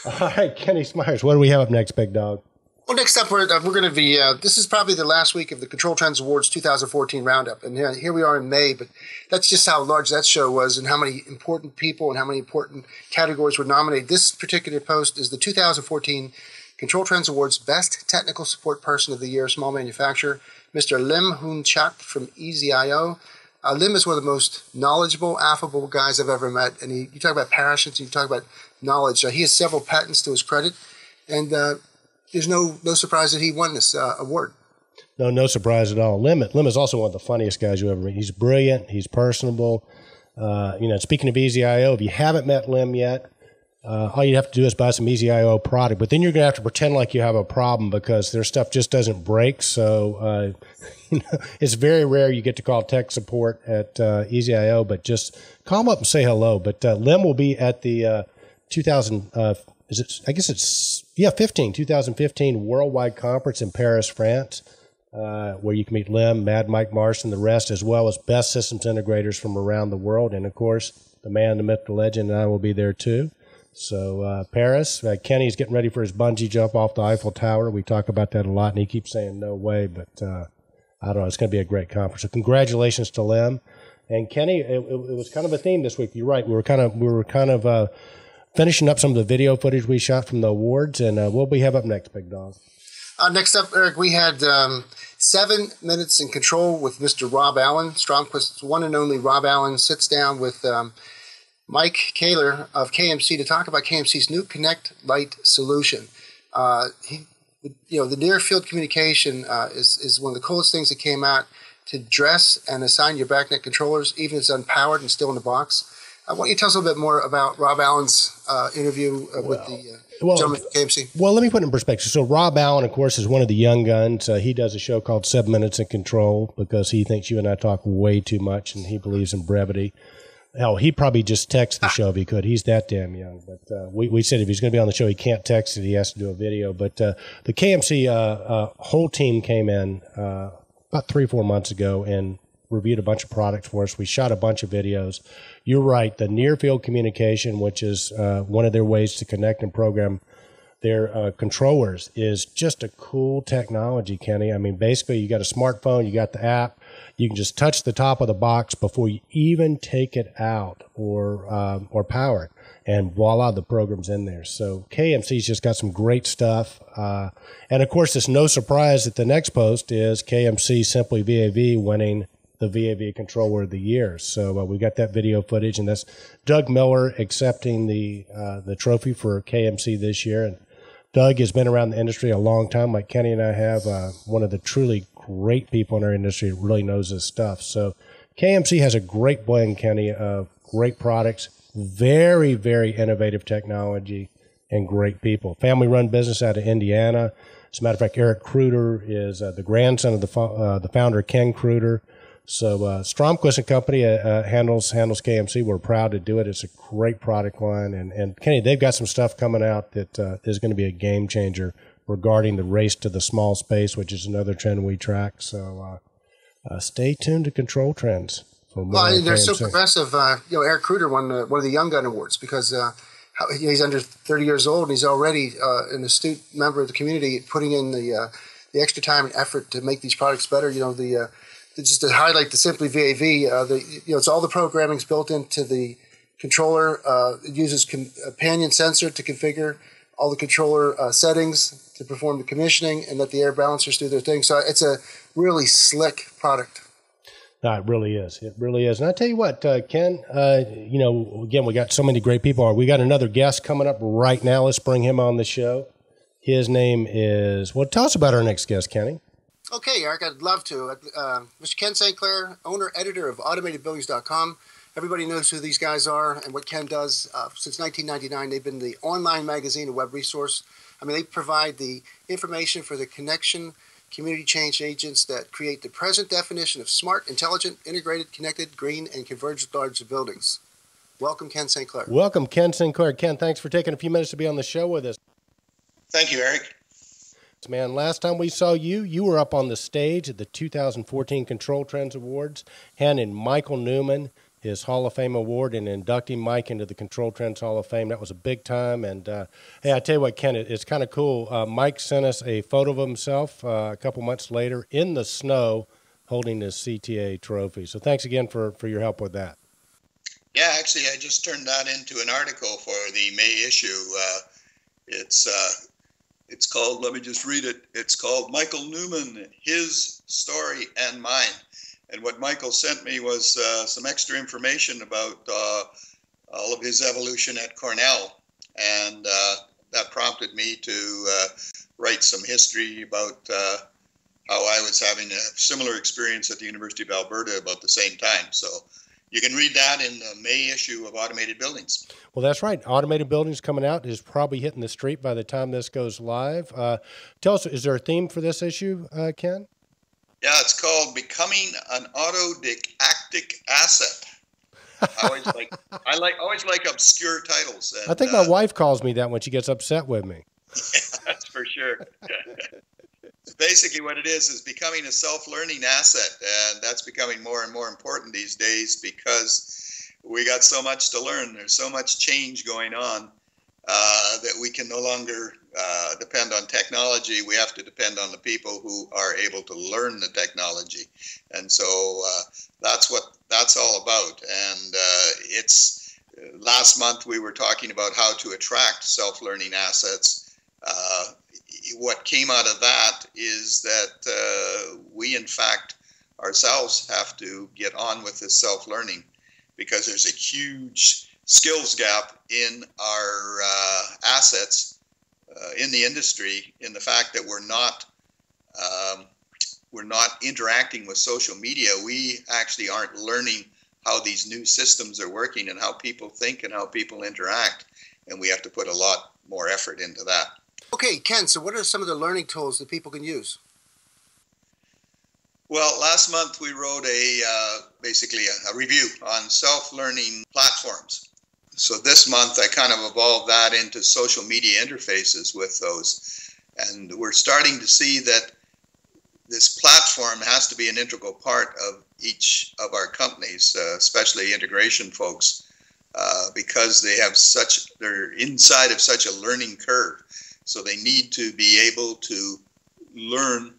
All right, Kenny Smyers, what do we have up next, big dog? Well, next up, we're, uh, we're going to be, uh, this is probably the last week of the Control Trends Awards 2014 roundup. And here, here we are in May, but that's just how large that show was and how many important people and how many important categories were nominated. This particular post is the 2014 Control Trends Awards Best Technical Support Person of the Year, Small Manufacturer, Mr. Lim Hoon Chiat from EasyIO. Uh, Lim is one of the most knowledgeable, affable guys I've ever met. And he, you talk about passions, you talk about knowledge. Uh, he has several patents to his credit. And uh, there's no no surprise that he won this uh, award. No, no surprise at all. Lim, Lim is also one of the funniest guys you ever meet. He's brilliant. He's personable. Uh, you know, speaking of EasyIO, if you haven't met Lim yet, uh, all you have to do is buy some EasyIO product. But then you're going to have to pretend like you have a problem because their stuff just doesn't break. So uh, you know, it's very rare you get to call tech support at uh, EasyIO, but just call them up and say hello. But uh, Lim will be at the uh, 2000 is it? I guess it's yeah, 15, 2015 Worldwide Conference in Paris, France, uh, where you can meet Lim, Mad Mike Marsh, and the rest, as well as best systems integrators from around the world. And of course, the man, the myth, the legend, and I will be there too. So uh, Paris, uh, Kenny's getting ready for his bungee jump off the Eiffel Tower. We talk about that a lot, and he keeps saying no way, but uh, I don't know. It's going to be a great conference. So congratulations to Lim and Kenny. It, it, was kind of a theme this week. You're right. We were kind of we were kind of uh, finishing up some of the video footage we shot from the awards, and uh, what we have up next, Big Dog? Uh, next up, Eric, we had um, seven minutes in control with Mr. Rob Allen. Stromquist's one and only Rob Allen sits down with um, Mike Kaler of KMC to talk about KMC's new Connect Lite solution. Uh, he, you know, the near field communication uh, is, is one of the coolest things that came out to dress and assign your BACnet controllers, even if it's unpowered and still in the box. Uh, why don't you tell us a little bit more about Rob Allen's uh, interview uh, with the uh, well, gentleman from KMC? Well, let me put it in perspective. So Rob Allen, of course, is one of the young guns. Uh, he does a show called Seven Minutes in Control because he thinks you and I talk way too much, and he believes in brevity. Hell, he probably just text the show if he could. He's that damn young. But uh, we, we said if he's going to be on the show, he can't text it. He has to do a video. But uh, the KMC uh, uh, whole team came in uh, about three, four months ago and reviewed a bunch of products for us. We shot a bunch of videos. You're right. The near field communication, which is uh, one of their ways to connect and program their controllers, is just a cool technology, Kenny. I mean, basically, you got a smartphone, you got the app you can just touch the top of the box before you even take it out or um, or power it, and voila, the program's in there. So KMC's just got some great stuff, uh, and of course, it's no surprise that the next post is KMC Simply VAV winning the VAV Controller of the Year. So uh, we got that video footage, and that's Doug Miller accepting the uh, the trophy for KMC this year. And Doug has been around the industry a long time, like Kenny and I have. Uh, one of the truly great people in our industry really knows this stuff. So KMC has a great blend, Kenny, of great products, very, very innovative technology, and great people. Family run business out of Indiana. As a matter of fact, Eric Kreuter is uh, the grandson of the, uh, the founder, Ken Kreuter. So uh, Stromquist and Company uh, uh, handles handles KMC. We're proud to do it. It's a great product line, and and Kenny, they've got some stuff coming out that uh, is going to be a game changer regarding the race to the small space, which is another trend we track. So uh, uh, stay tuned to Control Trends. For more well, they're so progressive. Uh, you know, Eric Kreuter won one of the Young Gun Awards because uh, he's under 30 years old and he's already uh, an astute member of the community, putting in the the extra time and effort to make these products better. You know, the just to highlight the Simply VAV, the you know, it's all the programming's built into the controller. it uses companion sensor to configure all the controller uh, settings to perform the commissioning and let the air balancers do their thing. So it's a really slick product. No, it really is. It really is. And I tell you what, uh, Ken, uh, you know, again, we got so many great people. We got another guest coming up right now. Let's bring him on the show. His name is, well, tell us about our next guest, Kenny. Okay, Eric, I'd love to. Uh, Mr. Ken Sinclair, owner, editor of AutomatedBuildings.com everybody knows who these guys are and what Ken does. Uh, since 1999, they've been the online magazine and web resource. I mean, they provide the information for the connection community change agents that create the present definition of smart, intelligent, integrated, connected, green, and converged large buildings. Welcome, Ken Sinclair. Welcome, Ken Sinclair. Ken, thanks for taking a few minutes to be on the show with us. Thank you, Eric. Man, last time we saw you, you were up on the stage at the 2014 Control Trends Awards, handing Michael Newman his Hall of Fame award and inducting Mike into the Control Trends Hall of Fame. That was a big time. And uh, hey, I tell you what, Ken, it's kind of cool. Uh, Mike sent us a photo of himself uh, a couple months later in the snow holding his CTA trophy. So thanks again for, for your help with that. Yeah, actually, I just turned that into an article for the May issue. Uh, it's uh, it's called. Let me just read it. It's called Michael Newman: His Story and Mine. And what Michael sent me was uh, some extra information about uh, all of his evolution at Cornell. And uh, that prompted me to uh, write some history about uh, how I was having a similar experience at the University of Alberta about the same time. So you can read that in the May issue of Automated Buildings. Well, that's right. Automated Buildings coming out is probably hitting the street by the time this goes live. Uh, tell us, is there a theme for this issue, uh, Ken? Yeah, it's called Becoming an Autodidactic Asset. I always like I like always like obscure titles. And, I think my uh, wife calls me that when she gets upset with me. Yeah, that's for sure. Basically, what it is is becoming a self-learning asset, and that's becoming more and more important these days because we got so much to learn. There's so much change going on uh, that we can no longer uh, depend on technology. We have to depend on the people who are able to learn the technology, and so uh, that's what that's all about. And uh, it's last month we were talking about how to attract self-learning assets. Uh, what came out of that is that we, in fact, ourselves have to get on with this self-learning because there's a huge skills gap in our uh, assets uh, in the industry in the fact that we're not um, we're not interacting with social media. We actually aren't learning how these new systems are working and how people think and how people interact. And we have to put a lot more effort into that. Okay, Ken, so what are some of the learning tools that people can use? Well, last month we wrote a uh, basically a, a review on self-learning platforms. So this month I kind of evolved that into social media interfaces with those, and we're starting to see that this platform has to be an integral part of each of our companies, uh, especially integration folks, uh, because they have such they're inside of such a learning curve. So they need to be able to learn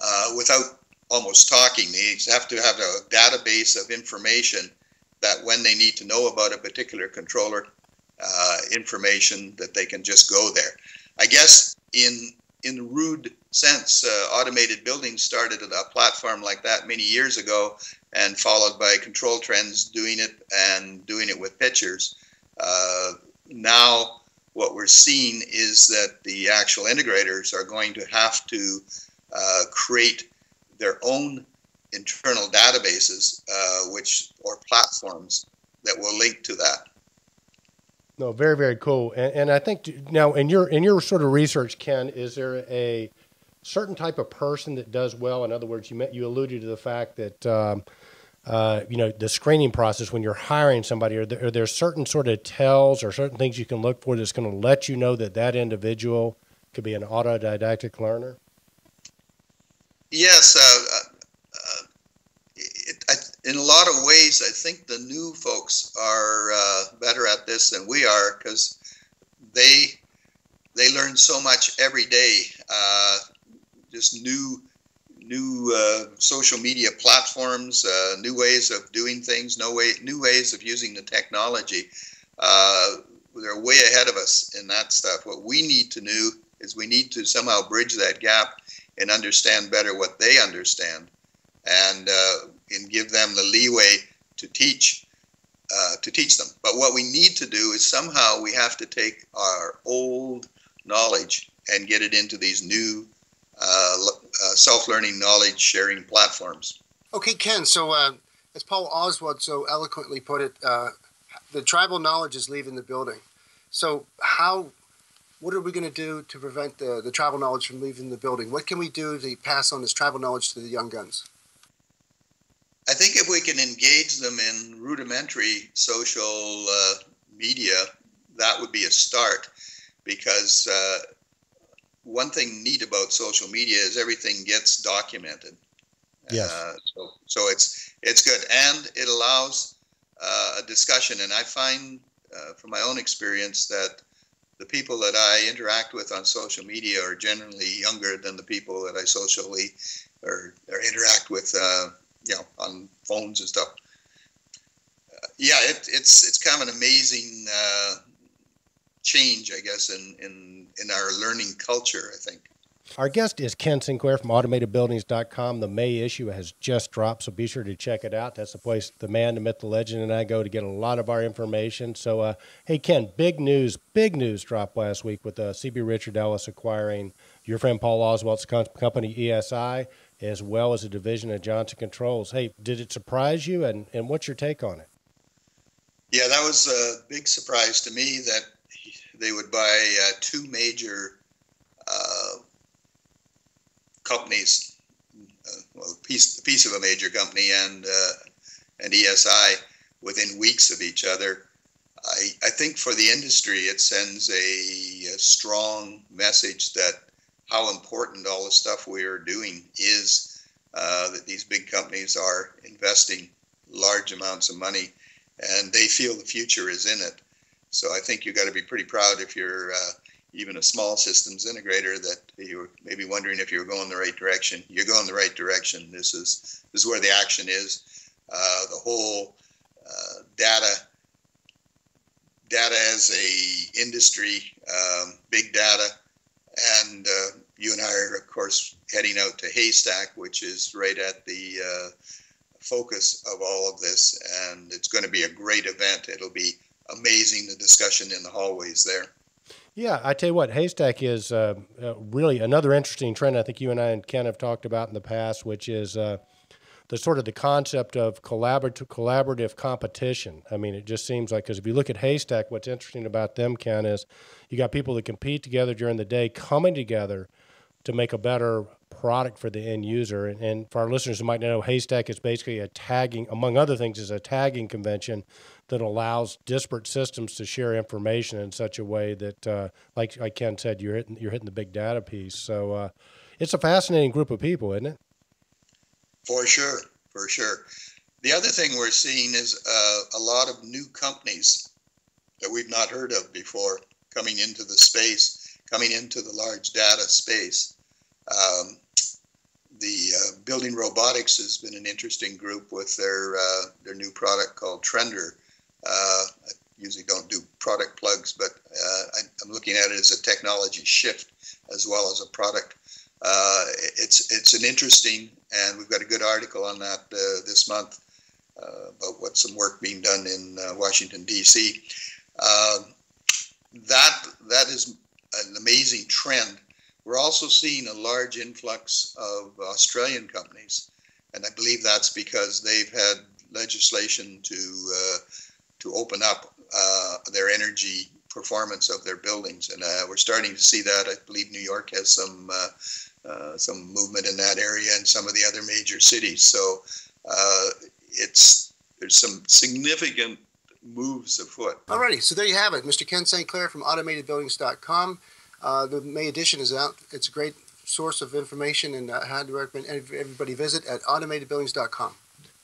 uh, without almost talking. They have to have a database of information that when they need to know about a particular controller uh, information that they can just go there. I guess in in the rude sense, uh, automated buildings started a platform like that many years ago, and followed by Control Trends doing it and doing it with pictures. Uh, now, what we're seeing is that the actual integrators are going to have to uh, create their own internal databases, uh, which or platforms that will link to that. No, very very cool. And, and, I think now in your in your sort of research, Ken, is there a certain type of person that does well? In other words, you met, you alluded to the fact that. Um, uh, you know the screening process when you're hiring somebody are there, are there certain sort of tells or certain things you can look for that's going to let you know that that individual could be an autodidactic learner Yes, uh, uh, it, I, in a lot of ways, I think the new folks are uh, better at this than we are because they they learn so much every day. Uh, just new new uh, social media platforms, uh, new ways of doing things, no way, new ways of using the technology. they're way ahead of us in that stuff. What we need to do is we need to somehow bridge that gap and understand better what they understand and uh, and give them the leeway to teach uh, to teach them. But what we need to do is somehow we have to take our old knowledge and get it into these new uh, uh self-learning knowledge sharing platforms. Okay, Ken. So uh, as Paul Oswald so eloquently put it, uh, the tribal knowledge is leaving the building. So how what are we going to do to prevent the, the tribal knowledge from leaving the building? What can we do to pass on this tribal knowledge to the young guns? I think if we can engage them in rudimentary social uh, media, that would be a start. Because uh, one thing neat about social media is everything gets documented. Yes. Uh, so, so it's it's good, and it allows uh, a discussion. And I find, uh, from my own experience, that the people that I interact with on social media are generally younger than the people that I socially or, or interact with, uh, you know, on phones and stuff. Uh, yeah, it, it's it's kind of an amazing uh, change, I guess, in, in in our learning culture. I think. Our guest is Ken Sinclair from AutomatedBuildings.com. The May issue has just dropped, so be sure to check it out. That's the place the man, the myth, the legend, and I go to get a lot of our information. So, uh, hey, Ken, big news, big news dropped last week with uh, CB Richard Ellis acquiring your friend Paul Oswald's company ESI, as well as a division of Johnson Controls. Hey, did it surprise you, and, and what's your take on it? Yeah, that was a big surprise to me that they would buy uh, two major uh, companies, uh, well, a piece, piece of a major company and uh, and ESI within weeks of each other. I, I think for the industry, it sends a, a strong message that how important all the stuff we are doing is. Uh, that these big companies are investing large amounts of money, and they feel the future is in it. So I think you have got to be pretty proud if you're uh, even a small systems integrator that you were maybe wondering if you were going the right direction. You're going the right direction. This is this is where the action is. Uh, the whole uh, data data as a industry, um, big data, and uh, you and I are of course heading out to Haystack, which is right at the uh, focus of all of this, and it's going to be a great event. It'll be amazing the discussion in the hallways there. Yeah, I tell you what, Haystack is uh, uh, really another interesting trend. I think you and I and Ken have talked about in the past, which is uh, the sort of the concept of collaborative collaborative competition. I mean, it just seems like because if you look at Haystack, what's interesting about them, Ken, is you got people that compete together during the day, coming together to make a better product for the end user. And, and for our listeners who might not know, Haystack is basically a tagging, among other things, is a tagging convention that allows disparate systems to share information in such a way that, uh, like, like Ken said, you're hitting you're hitting the big data piece. So uh, it's a fascinating group of people, isn't it? For sure, for sure. The other thing we're seeing is uh, a lot of new companies that we've not heard of before coming into the space, coming into the large data space. Um, the uh, building robotics has been an interesting group with their uh, their new product called Trender. Uh, I usually don't do product plugs, but uh, I, am looking at it as a technology shift as well as a product. Uh, it's it's an interesting and we've got a good article on that uh, this month about what some work being done in Washington D.C. Um, that that is an amazing trend. We're also seeing a large influx of Australian companies, and I believe that's because they've had legislation to uh, to open up uh, their energy performance of their buildings, and uh, we're starting to see that. I believe New York has some uh, some movement in that area and some of the other major cities. So uh, it's there's some significant moves afoot. Alrighty, so there you have it, Mr. Ken Sinclair from AutomatedBuildings.com. Uh, the May edition is out. It's a great source of information, and I to recommend everybody visit at AutomatedBuildings.com.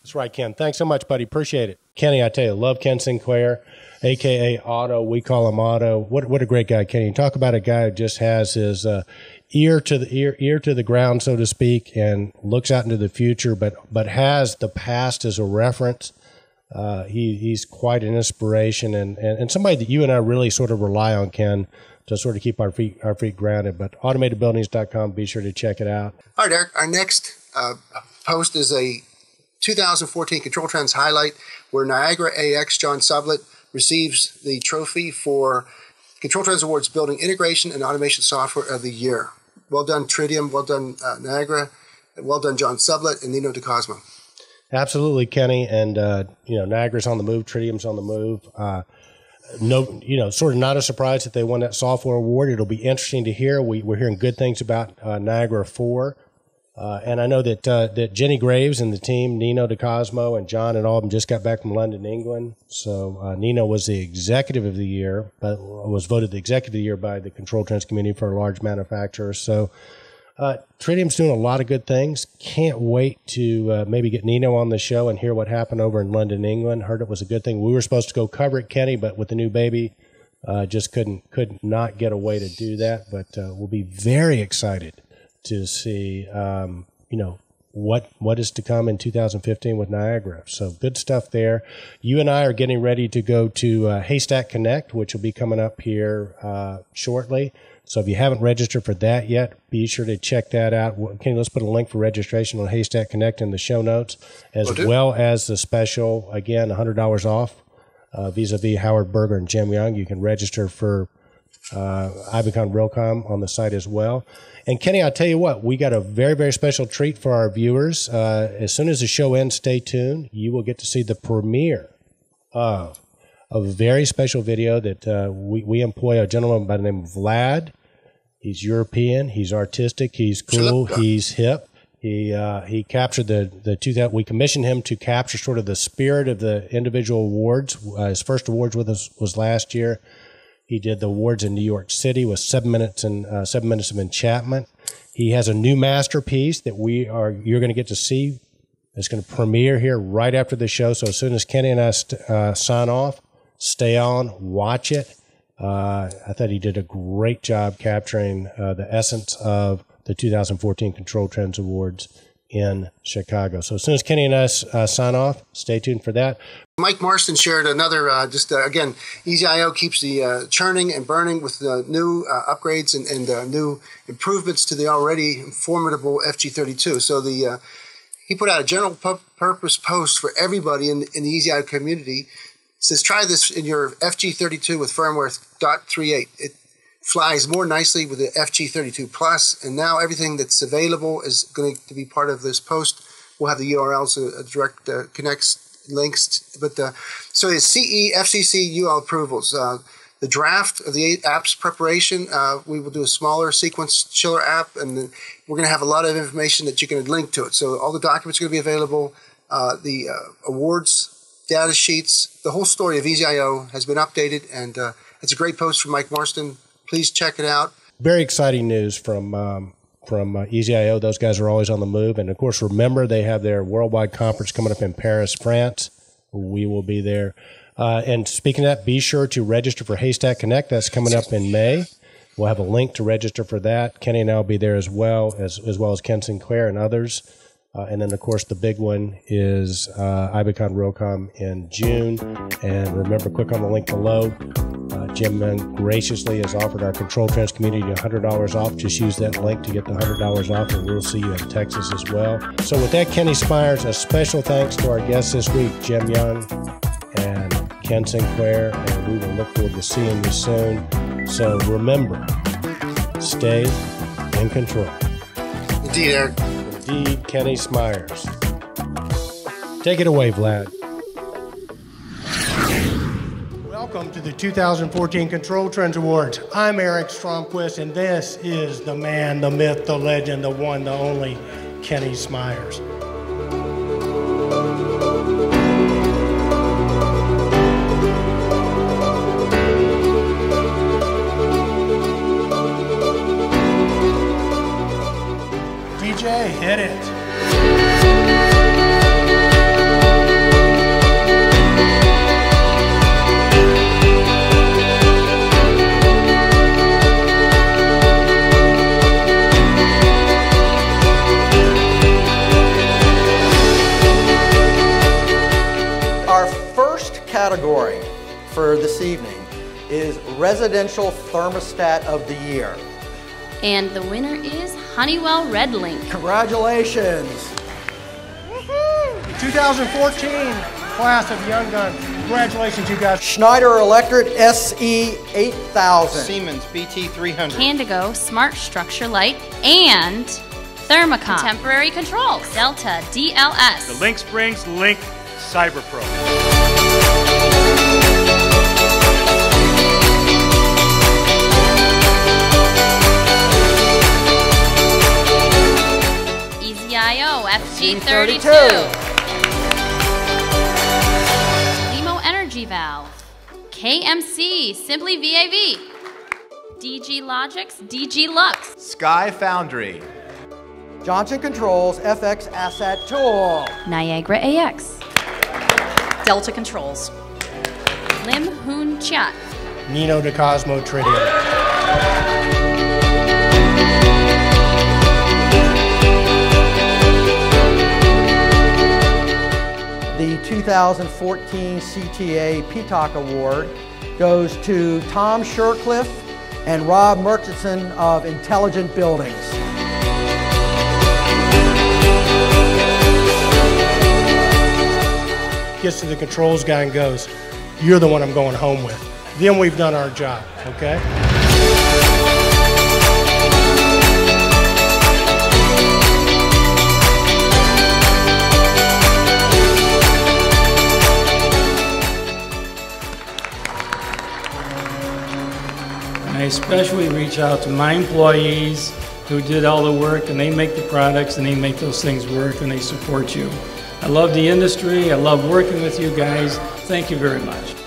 That's right, Ken. Thanks so much, buddy. Appreciate it. Kenny, I tell you, love Ken Sinclair, aka Otto. We call him Otto. What what a great guy, Kenny. Talk about a guy who just has his uh, ear to the ear, ear to the ground, so to speak, and looks out into the future, but but has the past as a reference. Uh, he he's quite an inspiration and, and, and somebody that you and I really sort of rely on, Ken, to sort of keep our feet our feet grounded. But automatedbuildings.com, be sure to check it out. All right, Eric. Our next uh, post is a 2014 Control Trends highlight where Niagara AX John Sublett receives the trophy for Control Trends Awards Building Integration and Automation Software of the Year. Well done, Tridium. Well done, uh, Niagara. Well done, John Sublett and Nino DeCosmo. Absolutely, Kenny. And, uh, you know, Niagara's on the move, Tridium's on the move. Uh, no, you know, sort of not a surprise that they won that software award. It'll be interesting to hear. We, we're hearing good things about uh, Niagara 4. Uh, and I know that uh, that Jenny Graves and the team, Nino DeCosmo and John and all of them, just got back from London, England. So uh, Nino was the executive of the year, but was voted the executive of the year by the Control Trends community for a large manufacturer. So uh, Tridium's doing a lot of good things. Can't wait to uh, maybe get Nino on the show and hear what happened over in London, England. Heard it was a good thing. We were supposed to go cover it, Kenny, but with the new baby, uh, just couldn't could not get away to do that. But we'll be very excited to see, um, you know, what what is to come in 2015 with Niagara. So good stuff there. You and I are getting ready to go to uh, Haystack Connect, which will be coming up here uh, shortly. So if you haven't registered for that yet, be sure to check that out. Kenny, let's put a link for registration on Haystack Connect in the show notes, as well as the special again, $100 off uh, vis-a-vis Howard Berger and Jim Young. You can register for uh, IBcon Realcomm on the site as well. And Kenny, I'll tell you what, we got a very, very special treat for our viewers. Uh, as soon as the show ends, stay tuned. You will get to see the premiere of a very special video that uh, we, we employ a gentleman by the name of Vlad. He's European, he's artistic, he's cool, he's hip. He uh, he captured the the two that we commissioned him to capture sort of the spirit of the individual awards. Uh, his first awards with us was last year. He did the awards in New York City with seven minutes and uh, seven minutes of enchantment. He has a new masterpiece that we are you're going to get to see. It's going to premiere here right after the show. So as soon as Kenny and I st- uh, sign off, stay on, watch it. Uh, I thought he did a great job capturing uh, the essence of the 2014 Control Trends Awards in Chicago. So as soon as Kenny and us uh, sign off, stay tuned for that. Mike Marston shared another, uh, just uh, again, EasyIO keeps the uh, churning and burning with the new uh, upgrades and, and uh, new improvements to the already formidable FG32. So the he put out a general pu- purpose post for everybody in, in the EasyIO community. It says, try this in your FG32 with firmware .38. It flies more nicely with the FG32 Plus, and now everything that's available is going to be part of this post we'll have the URLs, uh, direct uh, connects links. But the, so the CE FCC UL approvals. Uh, the draft of the apps preparation, uh, we will do a smaller sequence chiller app, and we're going to have a lot of information that you can link to it. So all the documents are going to be available. Uh, the uh, awards, data sheets, the whole story of EasyIO has been updated, and uh, it's a great post from Mike Marston. Please check it out. Very exciting news from um, from uh, EasyIO. Those guys are always on the move, and of course, remember they have their worldwide conference coming up in Paris, France. We will be there. Uh, and speaking of that, be sure to register for Haystack Connect. That's coming up in May. We'll have a link to register for that. Kenny and I will be there as well, as, as well as Ken Sinclair and others. Uh, and then, of course, the big one is uh, IBCon Realcomm in June. And remember, click on the link below. Uh, Jim graciously has offered our Control Trends community $100 off. Just use that link to get the $100 off, and we'll see you in Texas as well. So, with that, Kenny Smyers, a special thanks to our guests this week, Jim Young and Ken Sinclair, and we will look forward to seeing you soon. So remember, stay in control. Indeed, Eric. Indeed, Kenny Smyers. Take it away, Vlad. Welcome to the 2014 Control Trends Awards. I'm Eric Stromquist, and this is the man, the myth, the legend, the one, the only Kenny Smyers. Residential Thermostat of the Year. And the winner is Honeywell RedLink. Congratulations. 2014 class of Young Guns. Congratulations, you guys. Schneider Electric SE 8000. Siemens BT 300. Candigo Smart Structure Light and Thermacom Contemporary Controls Delta DLS. The Link Springs Link Cyber Pro. FG32. Limo Energy Valve. KMC Simply VAV. DG Logix DG Lux. Sky Foundry. Johnson Controls FX Asset Tool. Niagara AX. Delta Controls. Lim Hoon Chiat. Nino de Cosmo Tridium. 2014 CTA PTOC Award goes to Tom Shircliff and Rob Murchison of Intelligent Buildings. Gets to the controls guy and goes, You're the one I'm going home with. Then we've done our job, okay? I especially reach out to my employees who did all the work and they make the products and they make those things work and they support you. I love the industry. I love working with you guys. Thank you very much.